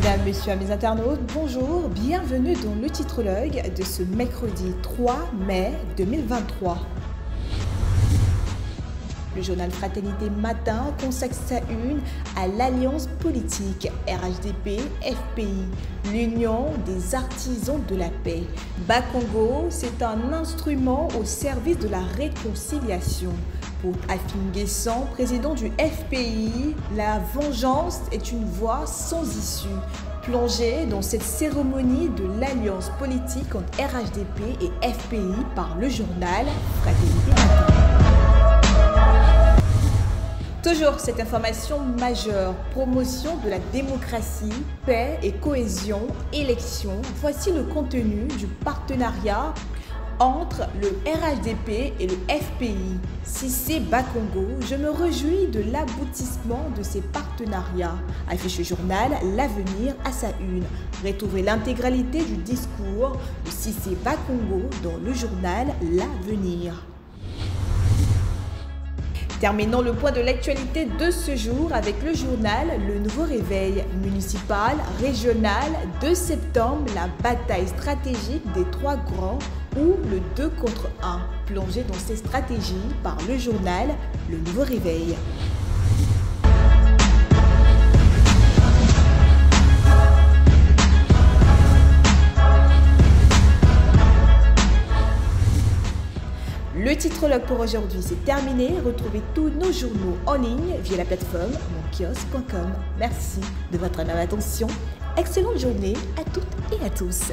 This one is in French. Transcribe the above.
Mesdames, Messieurs, mes internautes, bonjour, bienvenue dans le titrologue de ce mercredi 3 mai 2023. Le journal Fraternité Matin consacre sa une à l'alliance politique RHDP-FPI, l'Union des artisans de la paix. Bakongo, c'est un instrument au service de la réconciliation. Pour Afin Guesson, président du FPI, la vengeance est une voie sans issue. Plongé dans cette cérémonie de l'alliance politique entre RHDP et FPI par le journal Fraternité. Toujours cette information majeure, promotion de la démocratie, paix et cohésion, élection. Voici le contenu du partenariat entre le RHDP et le FPI. Si c'est Bakongo, je me réjouis de l'aboutissement de ces partenariats. Affiche journal L'avenir à sa une. Retrouvez l'intégralité du discours de Cissé Bakongo dans le journal L'Avenir. Terminons le point de l'actualité de ce jour avec le journal Le Nouveau Réveil municipal, régional, 2 septembre, la bataille stratégique des trois grands ou le 2 contre 1, plongé dans ces stratégies par le journal Le Nouveau Réveil. Le titrologue pour aujourd'hui, c'est terminé. Retrouvez tous nos journaux en ligne via la plateforme monkios.com. Merci de votre attention. Excellente journée à toutes et à tous.